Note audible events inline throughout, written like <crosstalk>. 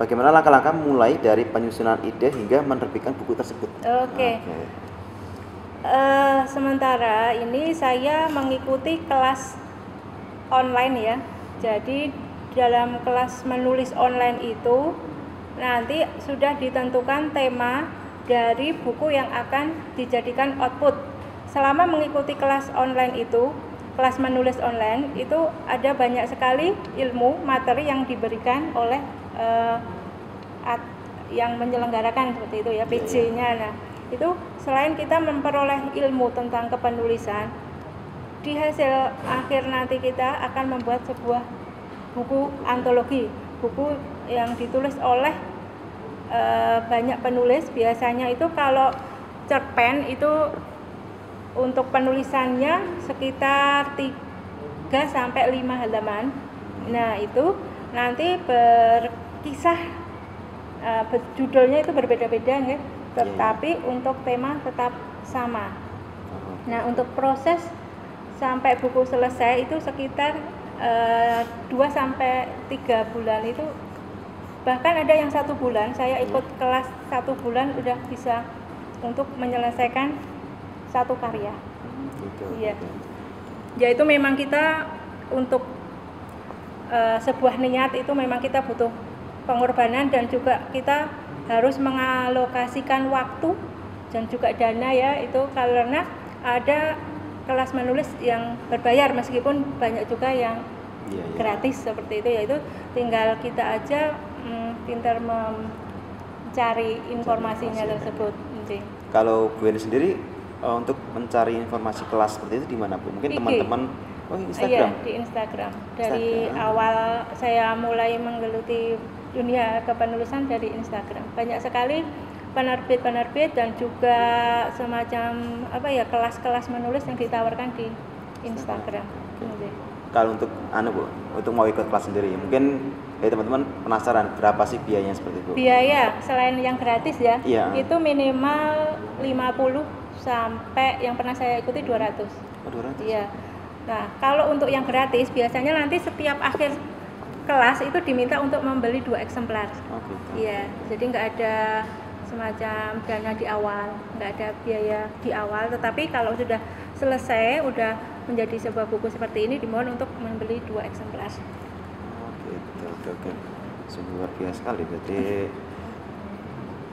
bagaimana langkah-langkah mulai dari penyusunan ide hingga menerbitkan buku tersebut. Oke. Uh, sementara ini saya mengikuti kelas online ya. Jadi dalam kelas menulis online itu nanti sudah ditentukan tema dari buku yang akan dijadikan output. Selama mengikuti kelas online itu, kelas menulis online itu ada banyak sekali ilmu materi yang diberikan oleh uh, yang menyelenggarakan seperti itu ya iya, iya. PJ-nya. Nah, itu selain kita memperoleh ilmu tentang kepenulisan, di hasil akhir nanti kita akan membuat sebuah buku antologi, buku yang ditulis oleh e, banyak penulis. Biasanya itu kalau cerpen itu untuk penulisannya sekitar 3 sampai 5 halaman. Nah, itu nanti berkisah uh, judulnya itu berbeda-beda ya, tetapi yeah. untuk tema tetap sama. Nah, untuk proses sampai buku selesai itu sekitar uh, 2 sampai 3 bulan itu bahkan ada yang satu bulan saya ikut yeah. kelas satu bulan udah bisa untuk menyelesaikan satu karya. Iya. Ya itu memang kita untuk uh, sebuah niat itu memang kita butuh pengorbanan dan juga kita harus mengalokasikan waktu dan juga dana ya itu karena ada kelas menulis yang berbayar meskipun banyak juga yang ya, ya. gratis seperti itu yaitu tinggal kita aja hmm, pintar mencari informasinya tersebut. Kalau Bu sendiri uh, untuk mencari informasi kelas seperti itu di mana Bu? Mungkin teman-teman Oh, Instagram. Iya, di Instagram. Dari Instagram. awal saya mulai menggeluti dunia kepenulisan dari Instagram. Banyak sekali penerbit-penerbit dan juga semacam apa ya kelas-kelas menulis yang ditawarkan di Instagram. Okay. Kalau untuk anu Bu, untuk mau ikut kelas sendiri, mungkin ya teman-teman penasaran berapa sih biayanya seperti itu? Biaya selain yang gratis ya, iya. itu minimal 50 sampai yang pernah saya ikuti 200. Oh, 200. Iya Nah, kalau untuk yang gratis biasanya nanti setiap akhir kelas itu diminta untuk membeli dua eksemplar. Okay. Iya, jadi nggak ada semacam dana di awal, nggak ada biaya di awal. Tetapi kalau sudah selesai, udah menjadi sebuah buku seperti ini, dimohon untuk membeli dua eksemplar. Oke, oke, oke, oke. Sungguh luar biasa sekali. Berarti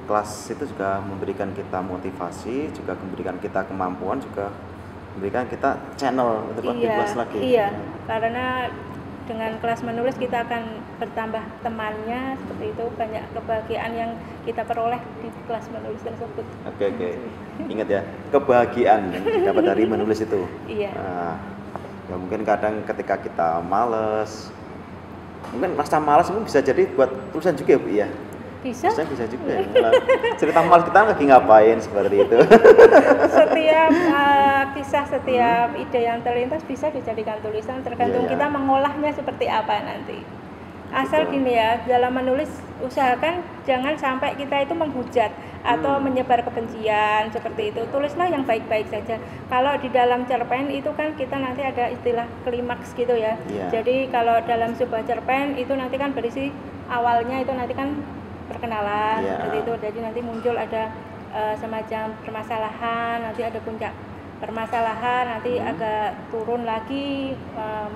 kelas itu juga memberikan kita motivasi, juga memberikan kita kemampuan, juga memberikan kita channel untuk iya, kelas lagi. Iya, karena dengan kelas menulis kita akan bertambah temannya seperti itu banyak kebahagiaan yang kita peroleh di kelas menulis tersebut. Oke oke, ingat ya kebahagiaan yang dapat dari menulis itu. Iya. Nah, ya mungkin kadang ketika kita males, mungkin rasa malas mungkin bisa jadi buat tulisan juga ya bu ya bisa bisa bisa juga ya. cerita mal kita lagi ngapain seperti itu <laughs> setiap uh, kisah setiap hmm. ide yang terlintas bisa dijadikan tulisan tergantung yeah, yeah. kita mengolahnya seperti apa nanti asal Betul. gini ya dalam menulis usahakan jangan sampai kita itu menghujat atau hmm. menyebar kebencian seperti itu tulislah yang baik-baik saja kalau di dalam cerpen itu kan kita nanti ada istilah klimaks gitu ya yeah. jadi kalau dalam sebuah cerpen itu nanti kan berisi awalnya itu nanti kan perkenalan yeah. seperti itu jadi nanti muncul ada uh, semacam permasalahan nanti ada puncak permasalahan nanti hmm. agak turun lagi um,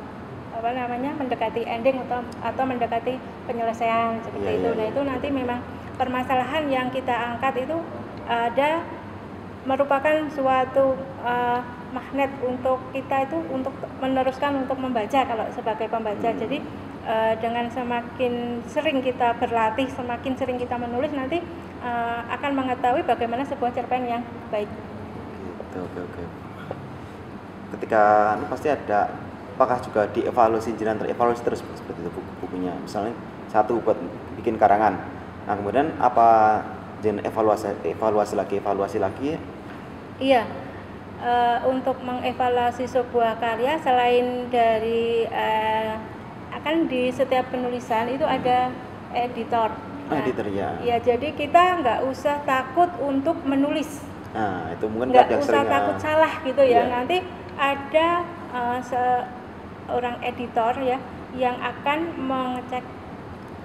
apa namanya mendekati ending atau atau mendekati penyelesaian seperti yeah, itu yeah, nah yeah. itu nanti memang permasalahan yang kita angkat itu ada merupakan suatu uh, magnet untuk kita itu untuk meneruskan untuk membaca kalau sebagai pembaca hmm. jadi uh, dengan semakin sering kita berlatih, semakin sering kita menulis nanti uh, akan mengetahui bagaimana sebuah cerpen yang baik. Oke oke oke. Ketika ini pasti ada, apakah juga dievaluasi jangan terevaluasi terus seperti itu buku-bukunya. Misalnya satu buat bikin karangan, nah kemudian apa jangan evaluasi evaluasi lagi evaluasi lagi? Iya. Uh, untuk mengevaluasi sebuah karya selain dari uh, akan di setiap penulisan itu ada editor. Nah, editor ya. Ya jadi kita nggak usah takut untuk menulis. Nah itu mungkin nggak usah sering, takut uh, salah gitu ya. ya. Nanti ada uh, seorang editor ya yang akan mengecek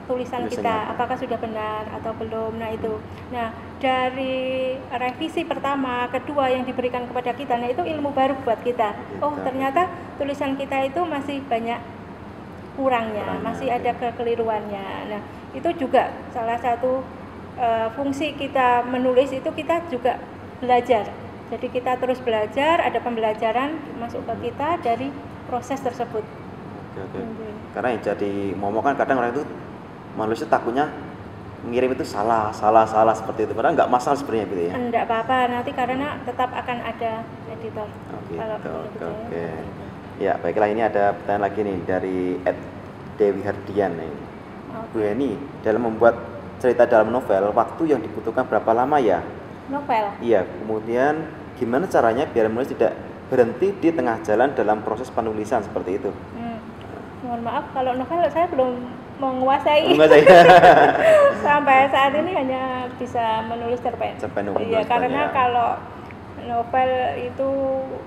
tulisan Tulisannya kita apa? apakah sudah benar atau belum nah itu nah dari revisi pertama kedua yang diberikan kepada kita nah itu ilmu baru buat kita oh Gitu. ternyata tulisan kita itu masih banyak kurangnya Kurangnya, masih ada kekeliruannya nah itu juga salah satu eh, fungsi kita menulis itu kita juga belajar jadi kita terus belajar ada pembelajaran masuk ke kita dari proses tersebut Oke, oke. Hmm. Karena yang jadi momok kan kadang orang itu manusia takutnya ngirim itu salah, salah, salah seperti itu. Padahal nggak masalah sebenarnya gitu ya. Enggak apa-apa nanti karena tetap akan ada editor. Oke, Kalau oke, oke, oke. Ya, baiklah ini ada pertanyaan lagi nih dari Ed Dewi Hardian nih. Bu Eni, dalam membuat cerita dalam novel, waktu yang dibutuhkan berapa lama ya? Novel. Iya, kemudian gimana caranya biar menulis tidak berhenti di tengah jalan dalam proses penulisan seperti itu? Hmm. Mohon maaf kalau novel saya belum menguasai. Enggak saya. <laughs> Sampai saat ini hanya bisa menulis cerpen. Cerpen, Iya, karena ya. kalau novel itu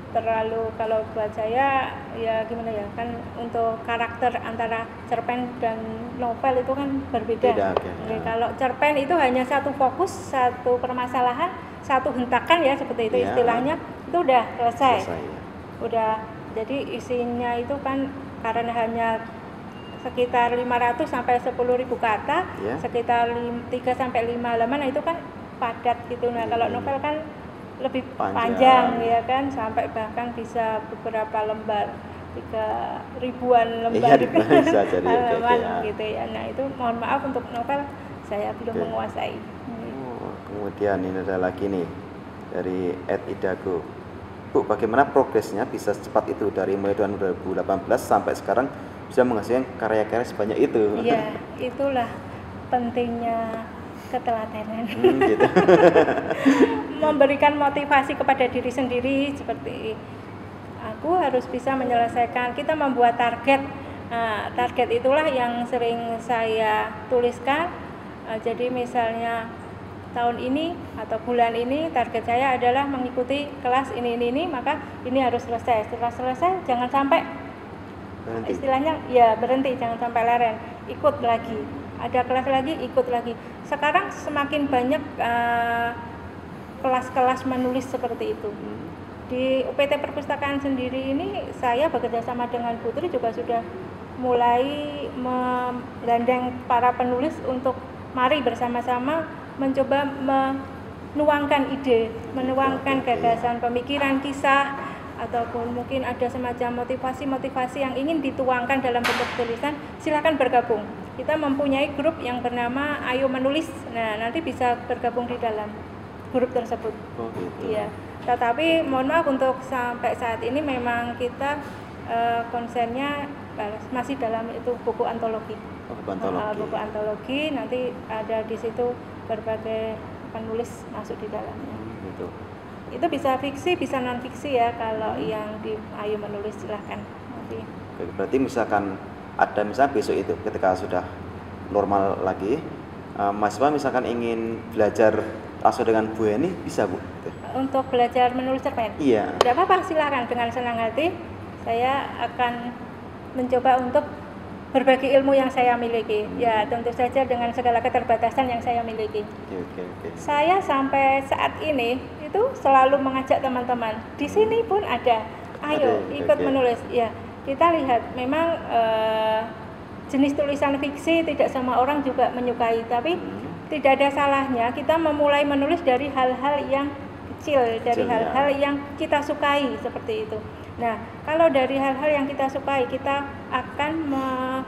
terlalu kalau buat saya ya gimana ya kan untuk karakter antara cerpen dan novel itu kan berbeda. Beda, oke. Oke, kalau cerpen itu hanya satu fokus, satu permasalahan, satu hentakan ya seperti itu Iya. istilahnya itu udah selesai. Selesai ya. Udah jadi isinya itu kan karena hanya sekitar 500 sampai 10.000 kata, Ya. sekitar 3 sampai 5 halaman nah itu kan padat gitu. Nah, kalau Hmm. novel kan lebih Panjang. panjang, ya kan sampai bahkan bisa beberapa lembar tiga ribuan lembar Iya, <laughs> bisa jadi, halaman ya. gitu ya. Nah, itu mohon maaf untuk novel saya belum Oke. menguasai. Oh, kemudian ini ada lagi nih dari Ed Idago. Bu, bagaimana progresnya bisa secepat itu dari mulai tahun 2018 sampai sekarang bisa menghasilkan karya-karya sebanyak itu? Iya, <laughs> itulah pentingnya ketelatenan. Hmm, gitu. <laughs> Memberikan motivasi kepada diri sendiri seperti aku harus bisa menyelesaikan. Kita membuat target. Nah, target itulah yang sering saya tuliskan. Eh, jadi misalnya tahun ini atau bulan ini target saya adalah mengikuti kelas ini ini ini maka ini harus selesai. Setelah selesai jangan sampai Berhenti. istilahnya ya berhenti jangan sampai leren ikut lagi ada kelas lagi ikut lagi sekarang semakin banyak eh, kelas-kelas menulis seperti itu. Di UPT perpustakaan sendiri ini saya bekerja sama dengan Putri juga sudah mulai menggandeng para penulis untuk mari bersama-sama mencoba menuangkan ide, menuangkan gagasan, pemikiran, kisah ataupun mungkin ada semacam motivasi-motivasi yang ingin dituangkan dalam bentuk tulisan, silakan bergabung. Kita mempunyai grup yang bernama Ayo Menulis. Nah, nanti bisa bergabung di dalam grup tersebut. Oh gitu. Iya. Tetapi mohon maaf untuk sampai saat ini memang kita eh, konsennya masih dalam itu buku antologi. Oh, buku antologi. Eh, buku antologi nanti ada di situ berbagai penulis masuk di dalamnya. Hmm, gitu. Itu bisa fiksi, bisa non fiksi ya kalau yang di Ayo menulis silahkan. Nanti Oke, Berarti misalkan ada misalnya besok itu ketika sudah normal lagi, eh, mahasiswa misalkan ingin belajar langsung dengan Bu Eni bisa Bu? Gitu. untuk belajar menulis cerpen. Iya. Tidak apa-apa, silakan dengan senang hati. Saya akan mencoba untuk berbagi ilmu yang saya miliki. Ya, tentu saja dengan segala keterbatasan yang saya miliki. Oke oke oke. Saya sampai saat ini itu selalu mengajak teman-teman. Di sini pun ada. Ayo ikut menulis. Ya, kita lihat memang eh, jenis tulisan fiksi tidak semua orang juga menyukai, tapi Hmm. tidak ada salahnya kita memulai menulis dari hal-hal yang kecil, dari ya. hal-hal yang kita sukai seperti itu. Nah, kalau dari hal-hal yang kita sukai, kita akan me-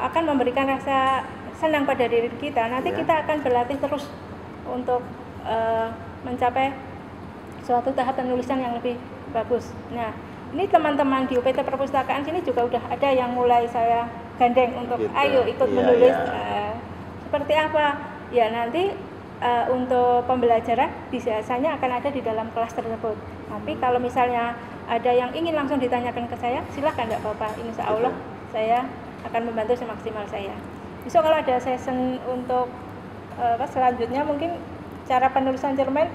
akan memberikan rasa senang pada diri kita. Nanti Ya. kita akan berlatih terus untuk eh, mencapai suatu tahap penulisan yang lebih bagus. Nah, ini teman-teman di UPT Perpustakaan sini juga udah ada yang mulai saya gandeng untuk Gitu. ayo ikut Iya, menulis. iya. Eh, seperti apa? Ya nanti eh, untuk pembelajaran biasanya akan ada di dalam kelas tersebut. Tapi kalau misalnya ada yang ingin langsung ditanyakan ke saya, silahkan tidak apa-apa. Insya Allah saya akan membantu semaksimal saya. Besok kalau ada session untuk apa selanjutnya mungkin cara penulisan cermen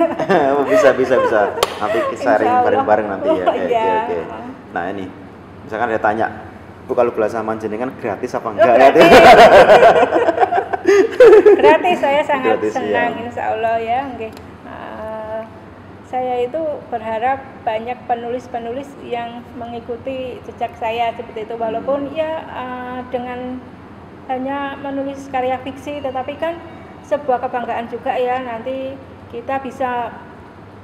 <laughs> Oh, bisa bisa bisa. Nanti sharing bareng-bareng nanti ya. Oh, Oke, iya. oke, oke. Nah ini, misalkan ada tanya, Bu kalau belajar sama jenengan gratis apa Oh, enggak? gratis. <laughs> gratis saya sangat Gratis, senang ya. insya Allah ya oke. Eh, saya itu berharap banyak penulis-penulis yang mengikuti jejak saya seperti itu walaupun Hmm. ya eh, dengan hanya menulis karya fiksi tetapi kan sebuah kebanggaan juga ya nanti kita bisa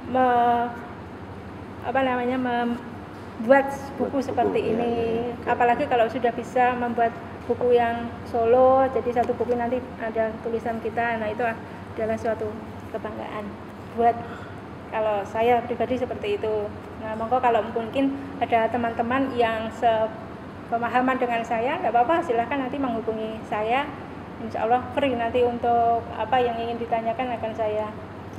me- apa namanya membuat buku Buat buku, seperti ya, ini. ya, oke. apalagi kalau sudah bisa membuat buku yang solo jadi satu buku nanti ada tulisan kita. Nah itu adalah suatu kebanggaan buat kalau saya pribadi seperti itu. Nah monggo kalau mungkin ada teman-teman yang sepemahaman dengan saya nggak apa-apa silahkan nanti menghubungi saya insya Allah free nanti untuk apa yang ingin ditanyakan akan saya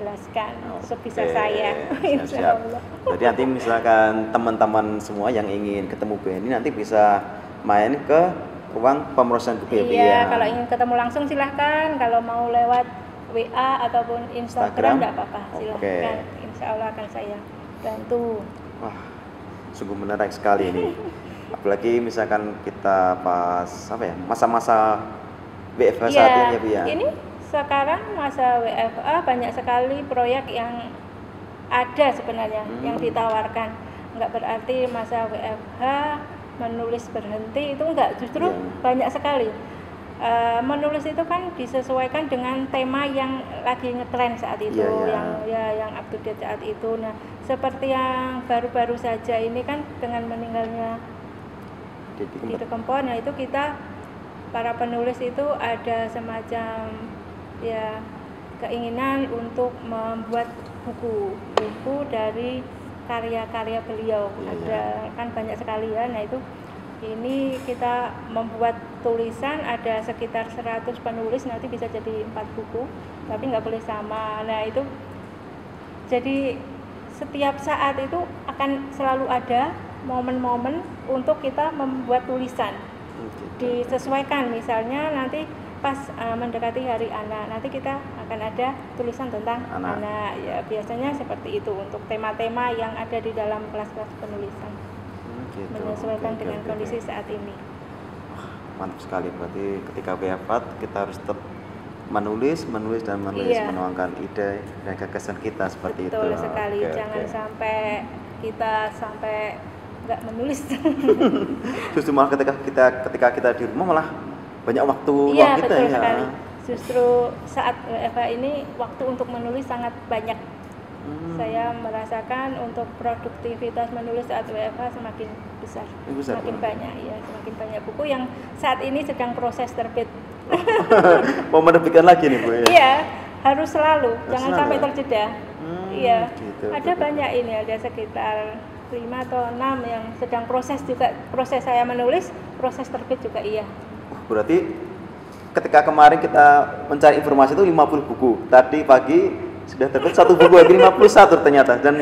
jelaskan sebisa Oke, saya insya siap-siap. Allah Jadi nanti misalkan teman-teman semua yang ingin ketemu Bu Eni nanti bisa main ke ruang pemrosesan buku Bu, Iya, ya? kalau ingin ketemu langsung silahkan. Kalau mau lewat WA ataupun Instagram? Tidak apa-apa, silahkan. Insya Allah akan saya bantu. Wah, sungguh menarik sekali ini. <laughs> Apalagi misalkan kita pas apa ya masa-masa WFH saat ini ya Bu ya. Ini sekarang masa WFA banyak sekali proyek yang ada sebenarnya Hmm. yang ditawarkan. Enggak berarti masa WFH menulis berhenti itu enggak, justru Iya. banyak sekali. Eh, menulis itu kan disesuaikan dengan tema yang lagi ngetren saat itu, Iya, iya. yang ya yang up to date saat itu. Nah, seperti yang baru-baru saja ini kan dengan meninggalnya di Kempon nah itu kita para penulis itu ada semacam ya keinginan untuk membuat buku buku dari karya-karya beliau. Iya, ada kan banyak sekali ya. Nah itu ini kita membuat tulisan ada sekitar 100 penulis nanti bisa jadi empat buku tapi nggak boleh sama. Nah itu jadi setiap saat itu akan selalu ada momen-momen untuk kita membuat tulisan. Disesuaikan misalnya nanti pas uh, mendekati hari anak nanti kita akan ada tulisan tentang Anak. anak. ya biasanya seperti itu untuk tema-tema yang ada di dalam kelas-kelas penulisan Hmm, gitu. menyesuaikan Oke, dengan oke, kondisi oke. saat ini mantap sekali berarti ketika WFH kita harus tetap menulis menulis dan menulis Iya. menuangkan ide dan gagasan kita seperti betul itu sekali Oke, jangan oke. sampai kita sampai nggak menulis <laughs> justru malah ketika kita ketika kita di rumah malah banyak waktu luang iya kita betul ya sekali justru saat WFH ini waktu untuk menulis sangat banyak Hmm, saya merasakan untuk produktivitas menulis saat WFH semakin besar, besar, semakin Bu. banyak ya, semakin banyak buku yang saat ini sedang proses terbit. <laughs> mau menerbitkan lagi nih bu ya Iya, harus selalu, Harus jangan selalu sampai ya? terjeda. Hmm, iya, gitu, ada betul. banyak ini, ada sekitar lima atau enam yang sedang proses juga proses saya menulis, proses terbit juga iya. Berarti ketika kemarin kita mencari informasi itu 50 buku tadi pagi sudah terbit satu buku lagi 51 ternyata dan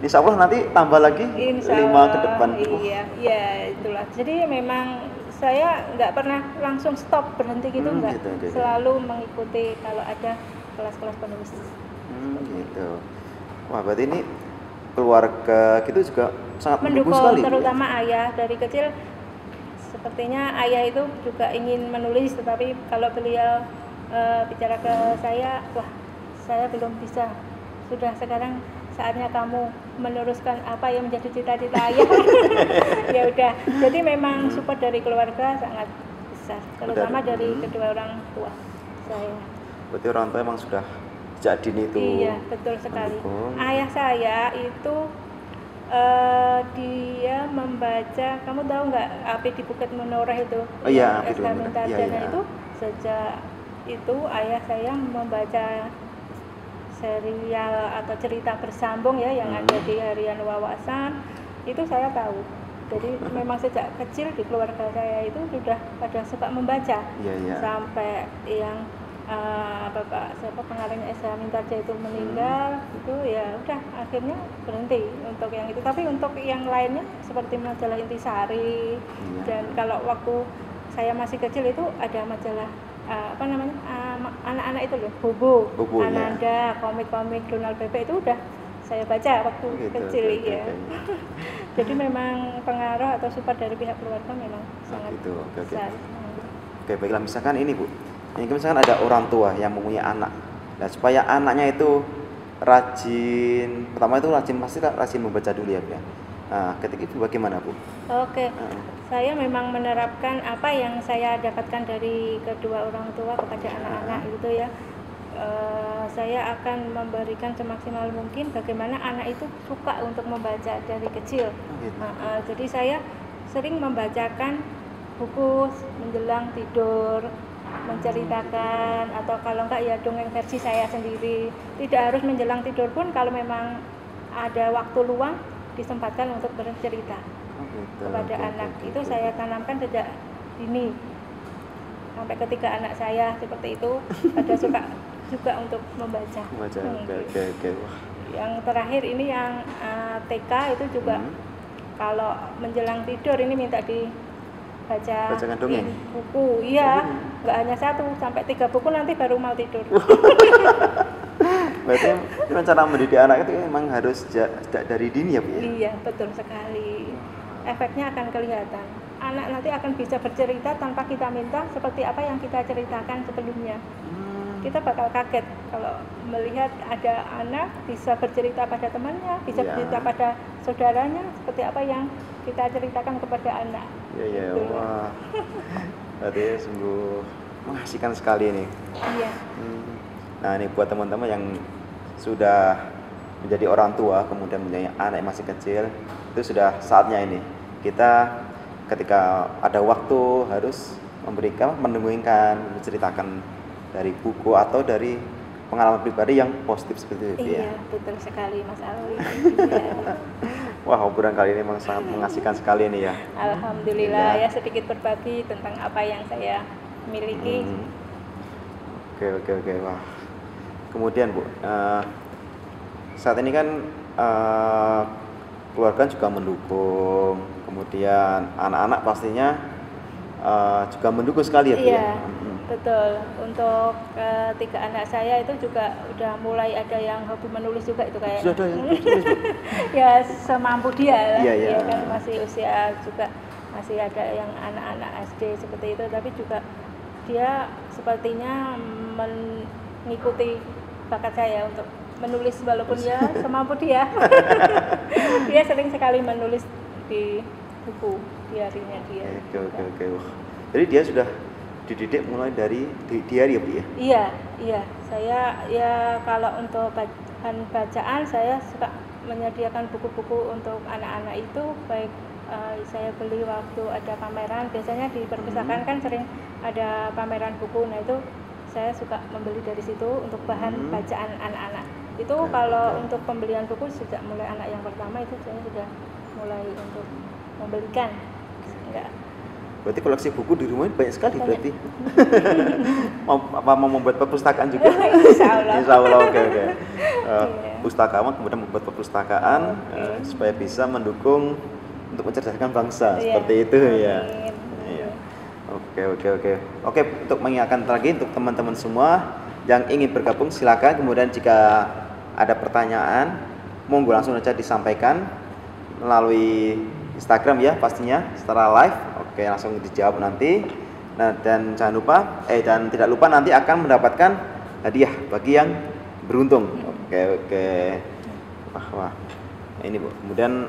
insya, Allah nanti tambah lagi Insya lima Allah, ke depan Iya, iya itulah. Jadi memang saya nggak pernah langsung stop berhenti gitu Hmm, nggak. gitu, gitu. Selalu mengikuti kalau ada kelas-kelas penulis. hmm, gitu wah berarti ini keluarga gitu juga sangat mendukung, Mendukung sekali ya? terutama ayah dari kecil. Sepertinya ayah itu juga ingin menulis, tetapi kalau beliau eh, bicara ke saya, wah saya belum bisa. Sudah sekarang saatnya kamu meneruskan apa yang menjadi cita-cita ayah. <laughs> ya udah. Jadi memang support dari keluarga sangat besar, terutama Dari- dari hmm. kedua orang tua saya. berarti orang tua emang sudah sejak dini itu Iya, betul sekali. mendukung. Ayah saya itu eh, dia membaca, kamu tahu nggak Api di Bukit Menoreh itu? Oh iya, Api Iya, iya. itu sejak itu ayah saya membaca serial atau cerita bersambung ya yang Hmm. ada di harian wawasan itu saya tahu. Jadi <laughs> memang sejak kecil di keluarga saya itu sudah pada suka membaca iya iya sampai yang eh, bapak siapa pengarangnya Esa Mintarja itu meninggal itu ya udah akhirnya berhenti untuk yang itu tapi untuk yang lainnya seperti majalah Intisari Iya. dan kalau waktu saya masih kecil itu ada majalah eh, apa namanya eh, anak-anak itu loh Bobo, Bobo, ya. Ananda komik-komik Donald Bebek itu udah saya baca waktu gitu, kecil oke, ya. oke. Jadi memang pengaruh atau support dari pihak keluarga memang sangat gitu, oke, oke. besar. Oke, baiklah misalkan ini Bu. Ini kan misalkan ada orang tua yang mempunyai anak. Nah, supaya anaknya itu rajin, pertama itu rajin pasti rajin membaca dulu ya, Bu. ya. Nah, ketika itu bagaimana, Bu? Oke, Heeh. saya memang menerapkan apa yang saya dapatkan dari kedua orang tua kepada anak-anak gitu ya. Eh, saya akan memberikan semaksimal mungkin bagaimana anak itu suka untuk membaca dari kecil. Gitu. Eh, jadi saya sering membacakan buku menjelang tidur, menceritakan atau kalau enggak ya dongeng versi saya sendiri. Tidak harus menjelang tidur pun kalau memang ada waktu luang disempatkan untuk bercerita Oh, gitu. kepada Oke, anak. oke, Itu oke. saya tanamkan sejak dini. Sampai ketika anak saya seperti itu ada suka <laughs> juga untuk membaca. Baca. Hmm, Oke, oke, oke. Yang terakhir ini yang eh, TK itu juga Hmm. kalau menjelang tidur ini minta dibaca Bacakan dongeng? buku iya. Nggak hanya satu sampai tiga buku nanti baru mau tidur <laughs> Berarti memang cara mendidik anak itu memang harus dari dini ya, Bu ya? iya betul sekali efeknya akan kelihatan anak nanti akan bisa bercerita tanpa kita minta seperti apa yang kita ceritakan sebelumnya Hmm. kita bakal kaget kalau melihat ada anak bisa bercerita pada temannya bisa Iya. bercerita pada saudaranya seperti apa yang kita ceritakan kepada anak Iya, iya. Gitu. Wah. <laughs> Berarti sungguh mengasihkan sekali ini. iya Hmm. Nah, ini buat teman-teman yang sudah menjadi orang tua, kemudian menjadi anak yang masih kecil, itu sudah saatnya ini. Kita ketika ada waktu harus memberikan, mendengungkan, menceritakan dari buku atau dari pengalaman pribadi yang positif seperti itu iya ya. betul sekali Mas Alwi Iya. <laughs> Wah, obrolan kali ini memang sangat mengasihkan sekali ini ya. Alhamdulillah Iya. ya sedikit berbagi tentang apa yang saya miliki Hmm. Oke oke oke wah. Kemudian bu, eh, saat ini kan eh, keluarga juga mendukung, kemudian anak-anak pastinya eh, juga mendukung sekali ya bu ya. Iya, Mm-mm. Betul. Untuk ketiga anak saya itu juga udah mulai ada yang hobi menulis juga itu kayak. Sudah ada yang <laughs> ya semampu dia lah. Iya, iya. Dia kan masih usia juga masih ada yang anak-anak SD seperti itu, tapi juga dia sepertinya mengikuti bakat saya untuk menulis walaupun ya <laughs> semampu dia. <laughs> dia sering sekali menulis di buku diarinya dia. Oke oke oke. Jadi dia sudah dididik mulai dari di diary ya bu ya. Iya, iya. Saya ya kalau untuk bahan bacaan saya suka menyediakan buku-buku untuk anak-anak itu baik eh, saya beli waktu ada pameran. Biasanya di perpustakaan Hmm. kan sering ada pameran buku. Nah, itu saya suka membeli dari situ untuk bahan Hmm. bacaan anak-anak. Itu Oke, kalau oke. untuk pembelian buku sejak mulai anak yang pertama itu saya sudah mulai untuk membelikan. Enggak Berarti koleksi buku di rumah banyak sekali Banyak. berarti. <laughs> mau apa mau membuat perpustakaan juga? <laughs> Insya Allah. Insya Allah oke oke. <laughs> Eh, Iya. Pustakawan kemudian membuat perpustakaan Oke. eh, supaya bisa mendukung untuk mencerdaskan bangsa Iya. seperti itu ya. Amin. Iya. Oke oke oke. Oke untuk mengingatkan lagi untuk teman-teman semua yang ingin bergabung silakan. Kemudian jika ada pertanyaan monggo langsung saja disampaikan melalui Instagram ya pastinya secara live. Oke langsung dijawab nanti. Nah dan jangan lupa eh dan tidak lupa nanti akan mendapatkan hadiah bagi yang beruntung. Oke oke. Wah wah. Nah, ini bu. Kemudian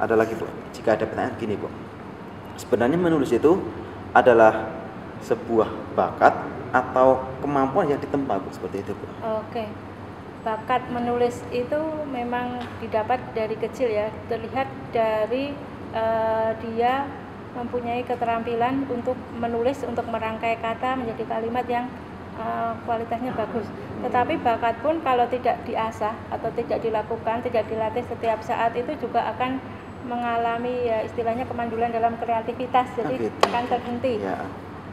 ada lagi bu. Jika ada pertanyaan gini bu. Sebenarnya menulis itu adalah sebuah bakat atau kemampuan yang ditempa bu seperti itu bu. Oke. Bakat menulis itu memang didapat dari kecil ya. Terlihat dari eh, dia mempunyai keterampilan untuk menulis, untuk merangkai kata menjadi kalimat yang eh, kualitasnya bagus. Tetapi bakat pun kalau tidak diasah atau tidak dilakukan, tidak dilatih setiap saat itu juga akan mengalami ya istilahnya kemandulan dalam kreativitas. Jadi akan terhenti. Ya.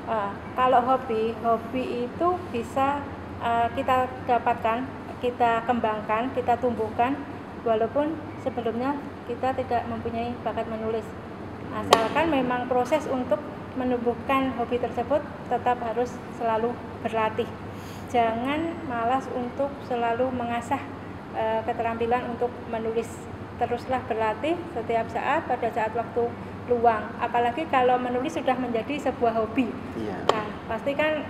Ah, kalau hobi, hobi itu bisa ah, kita dapatkan, kita kembangkan, kita tumbuhkan, walaupun sebelumnya kita tidak mempunyai bakat menulis. Asalkan memang proses untuk menumbuhkan hobi tersebut tetap harus selalu berlatih. Jangan malas untuk selalu mengasah eh, keterampilan untuk menulis teruslah berlatih setiap saat pada saat waktu luang apalagi kalau menulis sudah menjadi sebuah hobi Iya. nah pasti kan